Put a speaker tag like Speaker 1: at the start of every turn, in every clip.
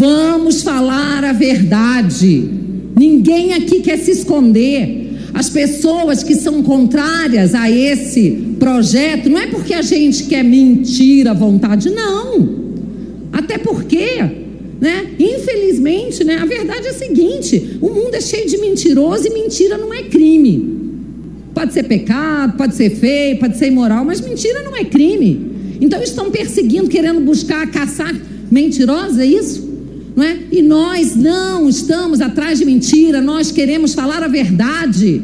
Speaker 1: Vamos falar a verdade. Ninguém aqui quer se esconder. As pessoas que são contrárias a esse projeto, não é porque a gente quer mentir à vontade, não. Até porque, né? Infelizmente, né? A verdade é a seguinte: o mundo é cheio de mentiroso e mentira não é crime. Pode ser pecado, pode ser feio, pode ser imoral, mas mentira não é crime. Então estão perseguindo, querendo buscar, caçar mentirosos, é isso? Não é? E nós não estamos atrás de mentira, nós queremos falar a verdade.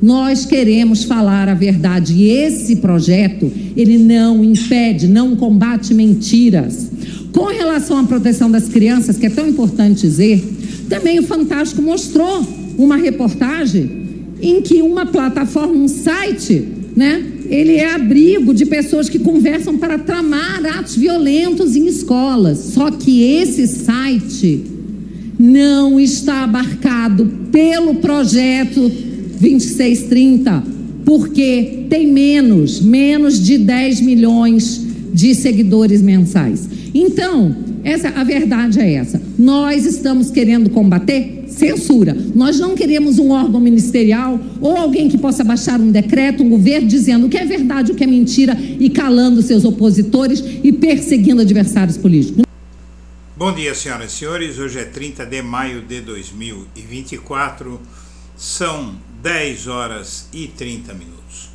Speaker 1: Nós queremos falar a verdade. E esse projeto, ele não impede, não combate mentiras. Com relação à proteção das crianças, que é tão importante dizer, também o Fantástico mostrou uma reportagem em que uma plataforma, um site, né, ele é abrigo de pessoas que conversam para tramar atos violentos em escolas. Só que esse site não está abarcado pelo projeto 2630, porque tem menos, menos de 10 milhões de seguidores mensais. Então, essa a verdade é essa. Nós estamos querendo combater censura. Nós não queremos um órgão ministerial ou alguém que possa baixar um decreto, um governo dizendo o que é verdade, o que é mentira e calando seus opositores e perseguindo adversários políticos.
Speaker 2: Bom dia, senhoras e senhores. Hoje é 30 de maio de 2024. São 10 horas e 30 minutos.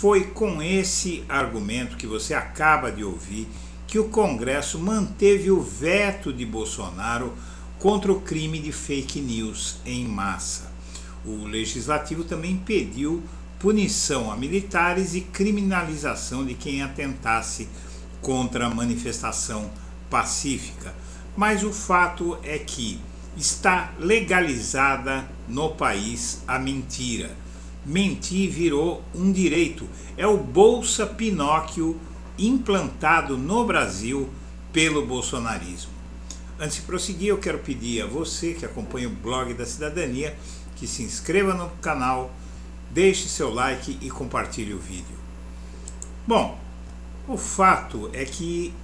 Speaker 2: Foi com esse argumento que você acaba de ouvir que o Congresso manteve o veto de Bolsonaro contra o crime de fake news em massa. O legislativo também pediu punição a militares e criminalização de quem atentasse contra a manifestação pacífica. Mas o fato é que está legalizada no país a mentira. Mentir virou um direito. É o Bolsa Pinóquio implantado no Brasil pelo bolsonarismo. Antes de prosseguir, eu quero pedir a você que acompanha o blog da cidadania que se inscreva no canal, deixe seu like e compartilhe o vídeo. Bom, o fato é que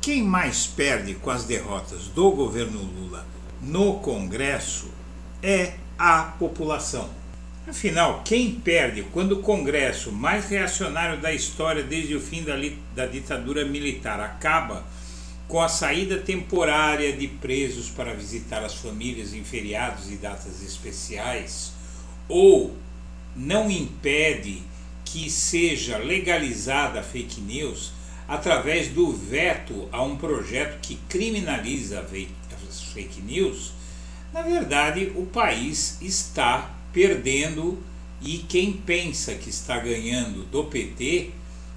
Speaker 2: quem mais perde com as derrotas do governo Lula no Congresso é a população. Afinal, quem perde quando o Congresso mais reacionário da história desde o fim da, da ditadura militar acaba com a saída temporária de presos para visitar as famílias em feriados e datas especiais, ou não impede que seja legalizada a fake news através do veto a um projeto que criminaliza as fake news, na verdade o país está perdendo e quem pensa que está ganhando do PT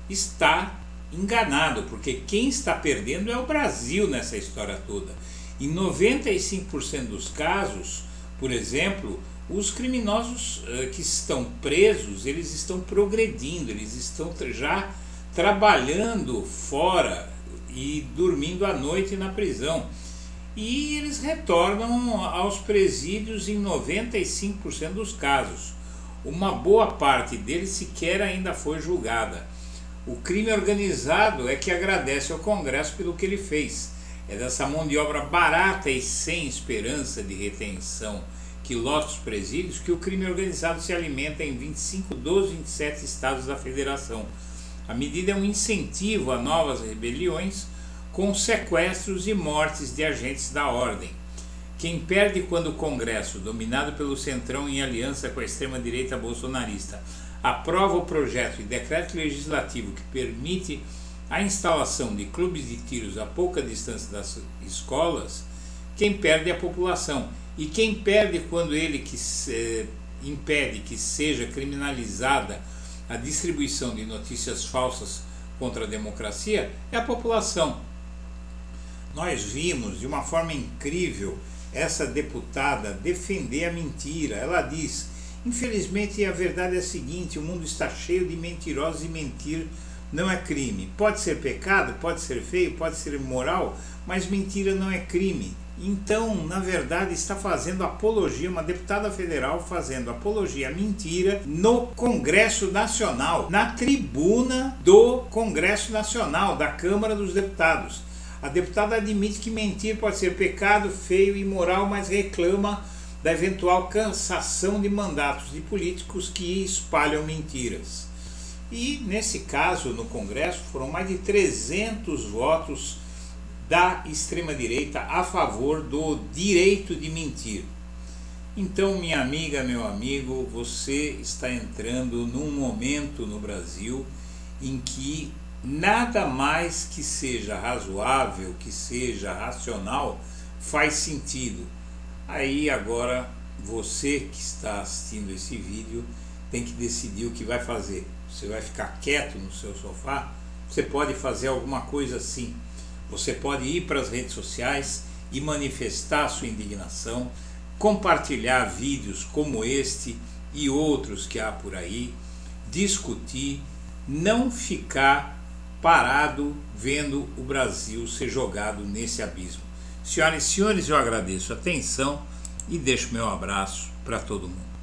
Speaker 2: está enganado, porque quem está perdendo é o Brasil nessa história toda. Em 95% dos casos, por exemplo, os criminosos uh, que estão presos, eles estão progredindo, eles estão já trabalhando fora e dormindo à noite na prisão. E eles retornam aos presídios em 95% dos casos. Uma boa parte deles sequer ainda foi julgada. O crime organizado é que agradece ao Congresso pelo que ele fez. É dessa mão de obra barata e sem esperança de retenção que lota os presídios que o crime organizado se alimenta em 25 dos 27 estados da federação. A medida é um incentivo a novas rebeliões com sequestros e mortes de agentes da ordem. Quem perde quando o Congresso, dominado pelo Centrão em aliança com a extrema-direita bolsonarista, aprova o projeto de decreto legislativo que permite a instalação de clubes de tiros a pouca distância das escolas, quem perde é a população. E quem perde quando ele que se, impede que seja criminalizada a distribuição de notícias falsas contra a democracia é a população. Nós vimos de uma forma incrível essa deputada defender a mentira. Ela diz Infelizmente, a verdade é a seguinte: o mundo está cheio de mentirosos e mentir não é crime. Pode ser pecado, pode ser feio, pode ser imoral, mas mentira não é crime. Então, na verdade, está fazendo apologia, uma deputada federal fazendo apologia à mentira no Congresso Nacional, na tribuna do Congresso Nacional, da Câmara dos Deputados. A deputada admite que mentir pode ser pecado, feio e imoral, mas reclama da eventual cansação de mandatos de políticos que espalham mentiras. E nesse caso, no Congresso, foram mais de 300 votos da extrema-direita a favor do direito de mentir. Então, minha amiga, meu amigo, você está entrando num momento no Brasil em que nada mais que seja razoável, que seja racional, faz sentido. Aí agora você que está assistindo esse vídeo tem que decidir o que vai fazer. Você vai ficar quieto no seu sofá? Você pode fazer alguma coisa assim. Você pode ir para as redes sociais e manifestar sua indignação compartilhar vídeos como este e outros que há por aí, discutir, não ficar parado vendo o Brasil ser jogado nesse abismo. Senhoras e senhores, eu agradeço a atenção e deixo meu abraço para todo mundo.